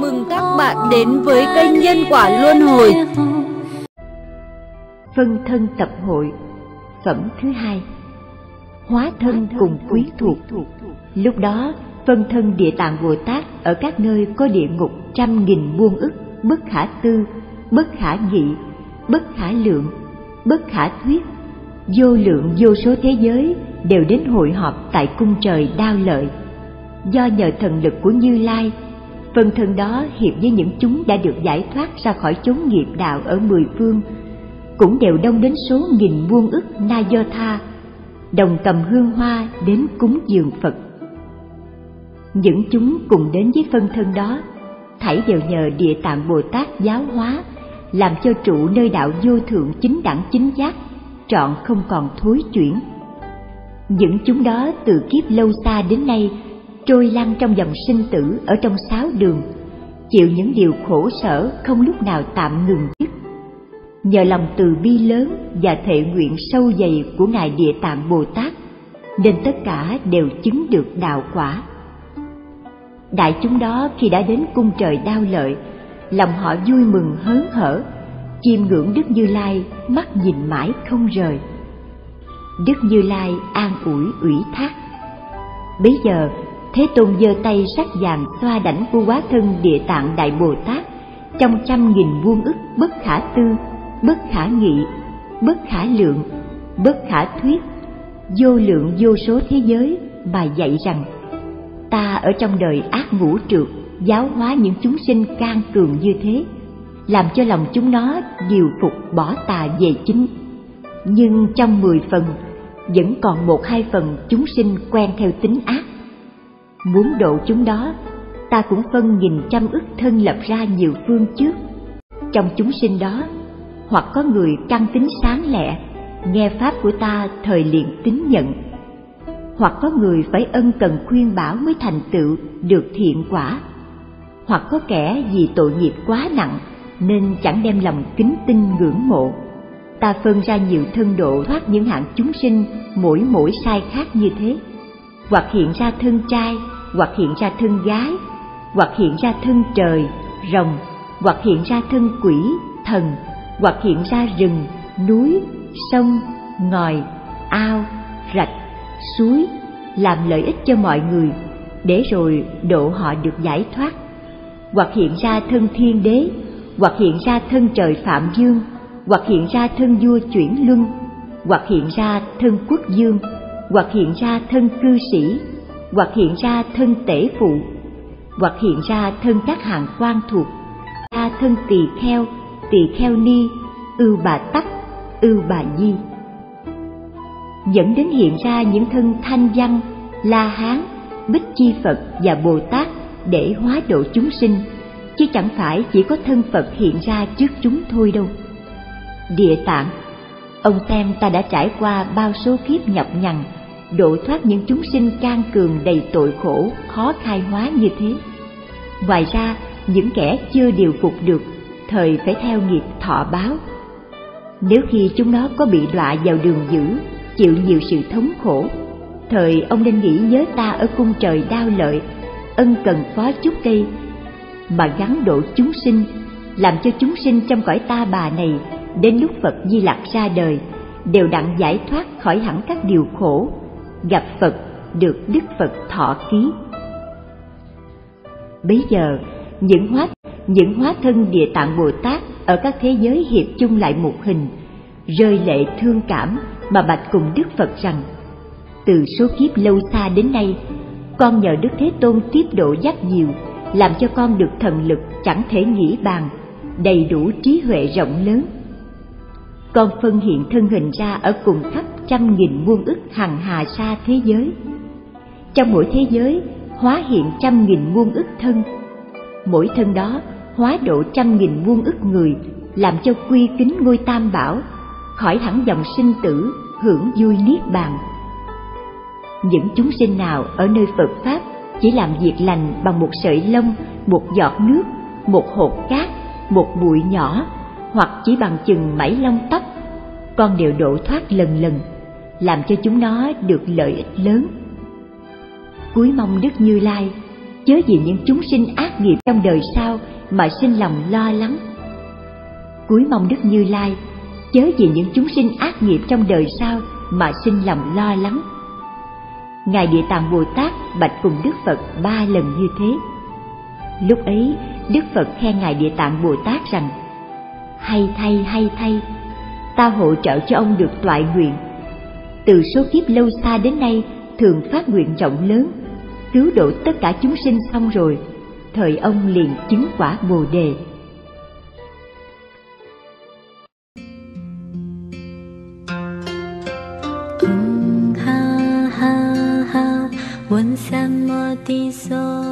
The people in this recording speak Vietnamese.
mừng các bạn đến với kênh Nhân Quả Luân Hồi. Phân thân tập hội Phẩm thứ hai Hóa thân cùng quý thuộc Lúc đó, phân thân địa tạng Bồ Tát ở các nơi có địa ngục trăm nghìn muôn ức, bất khả tư, bất khả nghị, bất khả lượng, bất khả thuyết, vô lượng vô số thế giới đều đến hội họp tại cung trời đao lợi. Do nhờ thần lực của Như Lai, phân thân đó hiệp với những chúng đã được giải thoát ra khỏi chốn nghiệp đạo ở mười phương, cũng đều đông đến số nghìn muôn ức na do tha, đồng cầm hương hoa đến cúng dường Phật. Những chúng cùng đến với phân thân đó, thảy đều nhờ địa tạng Bồ Tát giáo hóa, làm cho trụ nơi đạo vô thượng chính đẳng chính giác, trọn không còn thối chuyển. Những chúng đó từ kiếp lâu xa đến nay trôi lăn trong dòng sinh tử ở trong sáu đường, chịu những điều khổ sở không lúc nào tạm ngừng dứt. Nhờ lòng từ bi lớn và thệ nguyện sâu dày của Ngài Địa Tạng Bồ Tát, nên tất cả đều chứng được đạo quả. Đại chúng đó khi đã đến cung trời đao lợi, lòng họ vui mừng hớn hở, chiêm ngưỡng Đức Như Lai, mắt nhìn mãi không rời. Đức Như Lai an ủi ủy thác. Bấy giờ Thế Tôn giơ tay sắc vàng xoa đảnh vua quá thân địa tạng Đại Bồ Tát trong trăm nghìn vuông ức bất khả tư, bất khả nghị, bất khả lượng, bất khả thuyết, vô lượng vô số thế giới mà dạy rằng ta ở trong đời ác ngũ trượt giáo hóa những chúng sinh can cường như thế làm cho lòng chúng nó điều phục bỏ tà về chính. Nhưng trong mười phần vẫn còn một hai phần chúng sinh quen theo tính ác muốn độ chúng đó ta cũng phân nghìn trăm ức thân lập ra nhiều phương trước. Trong chúng sinh đó, hoặc có người căn tính sáng lẹ, nghe pháp của ta thời liền tín nhận. Hoặc có người phải ân cần khuyên bảo mới thành tựu, được thiện quả. Hoặc có kẻ vì tội nghiệp quá nặng, nên chẳng đem lòng kính tin ngưỡng mộ. Ta phân ra nhiều thân độ thoát những hạng chúng sinh, mỗi mỗi sai khác như thế. Hoặc hiện ra thân trai hoặc hiện ra thân gái hoặc hiện ra thân trời, rồng, hoặc hiện ra thân quỷ, thần, hoặc hiện ra rừng, núi, sông, ngòi, ao, rạch, suối, làm lợi ích cho mọi người, để rồi độ họ được giải thoát. Hoặc hiện ra thân thiên đế, hoặc hiện ra thân trời phạm dương, hoặc hiện ra thân vua chuyển luân, hoặc hiện ra thân quốc dương, hoặc hiện ra thân cư sĩ hoặc hiện ra thân tể phụ, hoặc hiện ra thân các hàng quan thuộc ra thân tỳ kheo tỳ kheo ni ưu bà tắc ưu bà di. Dẫn đến hiện ra những thân thanh văn, la hán, bích chi phật và bồ tát để hóa độ chúng sinh, chứ chẳng phải chỉ có thân phật hiện ra trước chúng thôi đâu. Địa tạng, ông xem ta đã trải qua bao số kiếp nhọc nhằn độ thoát những chúng sinh can cường đầy tội khổ, khó khai hóa như thế. Ngoài ra, những kẻ chưa điều phục được, thời phải theo nghiệp thọ báo. Nếu khi chúng nó có bị đọa vào đường dữ, chịu nhiều sự thống khổ, thời ông nên nghĩ nhớ ta ở cung trời đao lợi, ân cần phó chúc cây. Mà gắn độ chúng sinh, làm cho chúng sinh trong cõi ta bà này, đến lúc phật di lặc ra đời, đều đặng giải thoát khỏi hẳn các điều khổ gặp phật, được đức phật thọ ký. Bấy giờ, những hóa những hóa thân địa tạng bồ tát ở các thế giới hiệp chung lại một hình, rơi lệ thương cảm mà bạch cùng đức phật rằng, từ số kiếp lâu xa đến nay, con nhờ đức thế tôn tiếp độ giác nhiều, làm cho con được thần lực chẳng thể nghĩ bàn, đầy đủ trí huệ rộng lớn con phân hiện thân hình ra ở cùng khắp trăm nghìn muôn ức hằng hà xa thế giới. Trong mỗi thế giới, hóa hiện trăm nghìn muôn ức thân. Mỗi thân đó hóa độ trăm nghìn muôn ức người, làm cho quy kính ngôi tam bảo, khỏi thẳng dòng sinh tử hưởng vui niết bàn. Những chúng sinh nào ở nơi phật pháp chỉ làm việc lành bằng một sợi lông, một giọt nước, một hột cát, một bụi nhỏ, hoặc chỉ bằng chừng mảy lông tóc con đều độ thoát lần lần làm cho chúng nó được lợi ích lớn cuối mong đức như lai chớ vì những chúng sinh ác nghiệp trong đời sau mà sinh lòng lo lắng. Cuối mong Đức Như Lai, chớ vì những chúng sinh ác nghiệp trong đời sau mà sinh lòng lo lắng. Ngài Địa Tạng Bồ Tát bạch cùng Đức Phật ba lần như thế. Lúc ấy, Đức Phật khen Ngài Địa Tạng Bồ Tát rằng, Hay thay, hay thay, ta hỗ trợ cho ông được toại nguyện. Từ số kiếp lâu xa đến nay, thường phát nguyện rộng lớn, cứu độ tất cả chúng sinh xong rồi, thời ông liền chứng quả Bồ đề. Hãy subscribe cho kênh